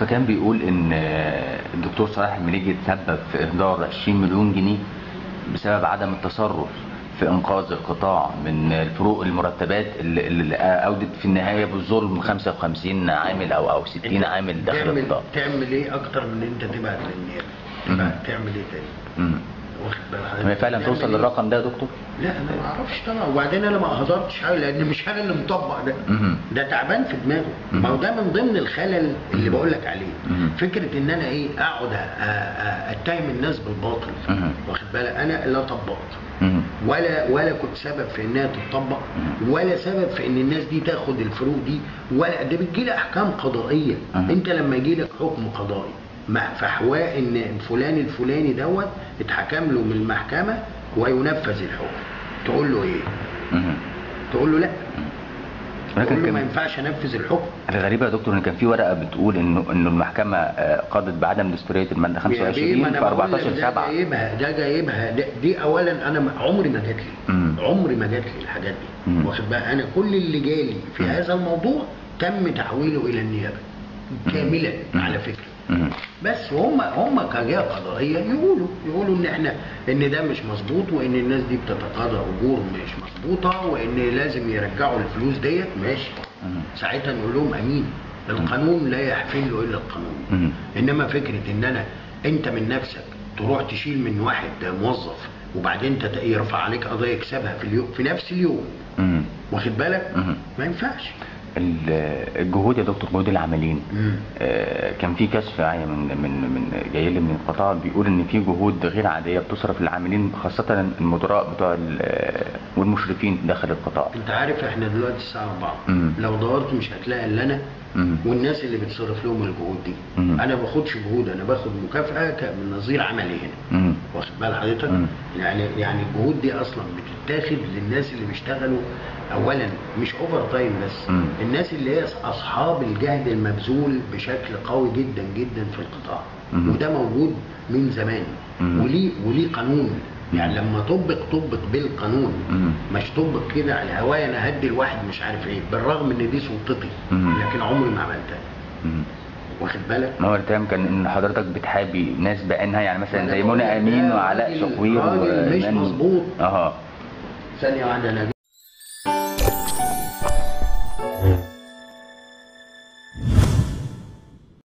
فكان بيقول إن الدكتور صلاح المليجي تسبب في إهدار 20 مليون جنيه بسبب عدم التصرف في إنقاذ القطاع من الفروق المرتبات اللي أودت في النهاية بالظلم 55 عامل أو أو 60 عامل داخل القطاع. تعمل إيه أكتر من إن أنت تبعت للنيابه تعمل إيه تاني؟ هي فعلا توصل إيه؟ للرقم ده يا دكتور؟ لا أنا ما أعرفش طبعا وبعدين أنا ما هدرتش حاجة لأن مش أنا اللي مطبق ده. ده تعبان في دماغه ما هو ده من ضمن الخلل اللي بقول لك عليه. فكرة إن أنا إيه أقعد أتهم الناس بالباطل. واخد بالك أنا لا طبقت. ولا ولا كنت سبب في إنها تطبق ولا سبب في إن الناس دي تاخد الفروق دي ولا ده بتجي لي أحكام قضائية. أنت لما يجي لك حكم قضائي مع في حواء إن فلان الفلاني دوت اتحكم له من المحكمة وينفذ الحكم. تقول له إيه؟ تقول له لا. له كان- ما ينفعش أنفذ الحكم. الغريبة يا دكتور إن كان في ورقة بتقول انه إنه المحكمة آه، قضت بعدم يا بيه 25 ما في أنا بقول 14 لك ده 7 جايبها ده جايبها. دي اولا أنا عمري ما جات لي. عمري ما جات لي الحاجات دي. واخد بقى؟ أنا كل اللي جالي في هذا الموضوع تم تحويله إلى النيابة. كاملا. على فكرة. بس هم هم كجهه قضائية يقولوا يقولوا إن إحنا إن ده مش مظبوط وإن الناس دي بتتقاضى اجور مش مظبوطة وإن لازم يرجعوا الفلوس ديت. ماشي. ساعتها نقول لهم أمين. القانون لا يحفل إلا القانون. إنما فكرة إن أنا أنت من نفسك تروح تشيل من واحد موظف وبعدين يرفع عليك قضيه يكسبها في اليوم في نفس اليوم. واخد بالك. ما ينفعش. الجهود يا دكتور جهود العاملين. آه، كان في كشف يعني من من من جاي لي من القطاع بيقول إن في جهود غير عادية بتصرف للعاملين خاصة المدراء بتوع ال- والمشرفين داخل القطاع. أنت عارف إحنا دلوقتي الساعة 4 مم. لو دورت مش هتلاقي إلا أنا مم. والناس اللي بتصرف لهم الجهود دي مم. أنا ما باخدش جهود أنا باخد مكافأة من نظير عملي هنا. واخد بال حضرتك. يعني يعني الجهود دي أصلا بتتاخد للناس اللي بيشتغلوا اولا مش overtime بس مم. الناس اللي هي أصحاب الجهد المبذول بشكل قوي جدا جدا في القطاع مم. وده موجود من زمان. وليه وليه قانون يعني لما طبق طبق بالقانون. مش طبق كده على الهوايه أنا هدي الواحد مش عارف إيه بالرغم إن دي سلطتي. لكن عمري ما عملتها. واخد بالك؟ ما هو الكلام كان إن حضرتك بتحابي ناس بعينها يعني مثلا زي منى أمين وعلاء شقوير راجل مش مظبوط. آه ثانية واحدة أنا